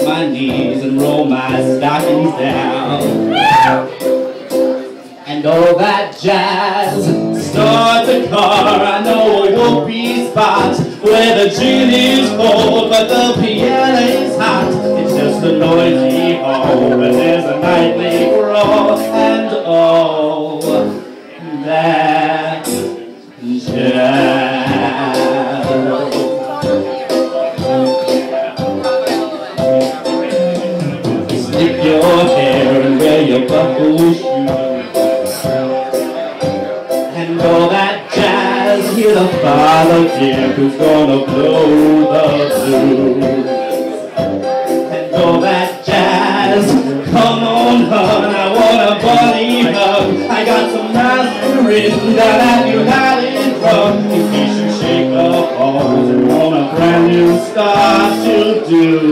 my knees and roll my stockings down. And all that jazz. Start the car, I know it won't be spot where the gin is cold, but the piano is hot. It's just a noisy hall, and there's a nightly Hear the politics who's gonna blow the blues And all that jazz Come on, hun, I want a bunny hug I got some aspirin that I've United Drug In If you should shake the halls And want a brand new start to do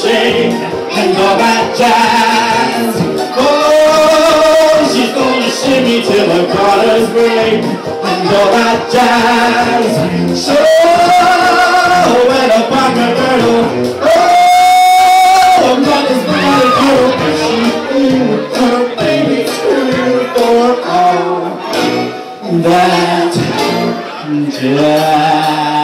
shake, and all that jazz. Oh, she's gonna shimmy till her colors break, and all that jazz. So, when find my girdle, oh, she is her baby scream for all that jazz.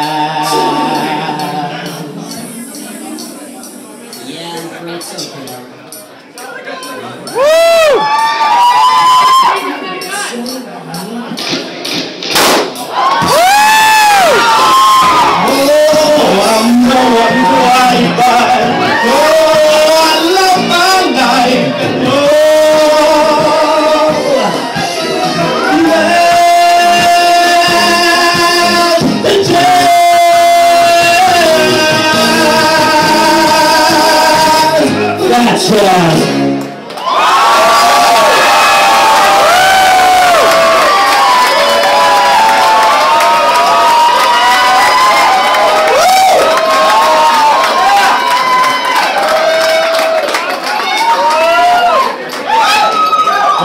Well,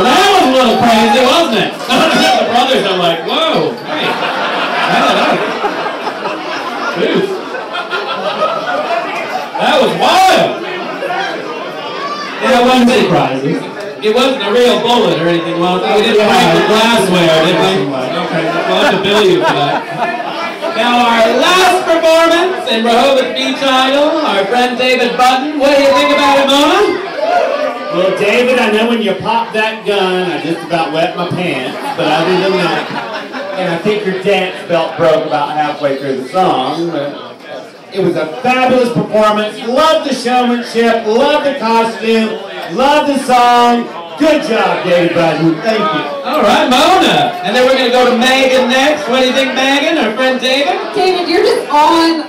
that was a little crazy, wasn't it? the brothers are like, whoa. That was wild. Yeah, it wasn't. It wasn't a real bullet or anything, Well? We didn't break the glassware, did we? Okay, we'll have to bill you for that. Now, our last performance in Rehoboth Beach Idol, our friend David Button. What do you think about it, Mona? Well, David, I know when you pop that gun, I just about wet my pants, but other than that, and I think your dance belt broke about halfway through the song, but it was a fabulous performance. Love the showmanship, love the costume, love the song. Good job, David Button. Thank you. All right, Mona. And then we're going to go to Megan next. What do you think, Megan? Our friend David? David, you're just on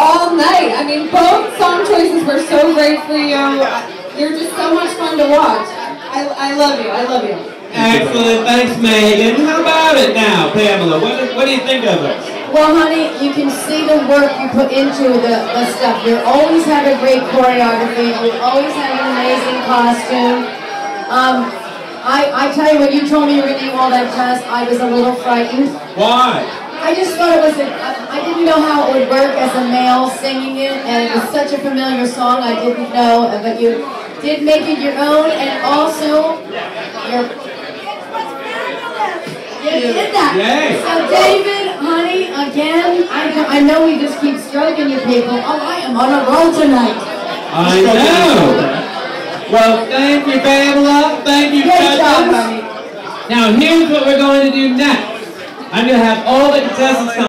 all night. I mean, both song choices were so great for you. You're just so much fun to watch. I, I love you. I love you. Excellent. Thanks, Megan. How about it now, Pamela? What, do- what do you think of it? Well, honey, you can see the work you put into the, the stuff. You always have a great choreography. You always have an amazing costume. Um, I, I tell you, when you told me you were going to do all that jazz, I was a little frightened. Why? I just thought it was a, I didn't know how it would work as a male singing it, and it was such a familiar song, I didn't know, but you did make it your own, and also, your you did that. Yay. So David, honey, again, I, know- I know we just keep stroking you people. Oh, I am on a roll tonight. I know. Well, thank you, Pamela. Thank you, Good job, honey. Now, here's what we're going to do next. I'm going to have all the contestants come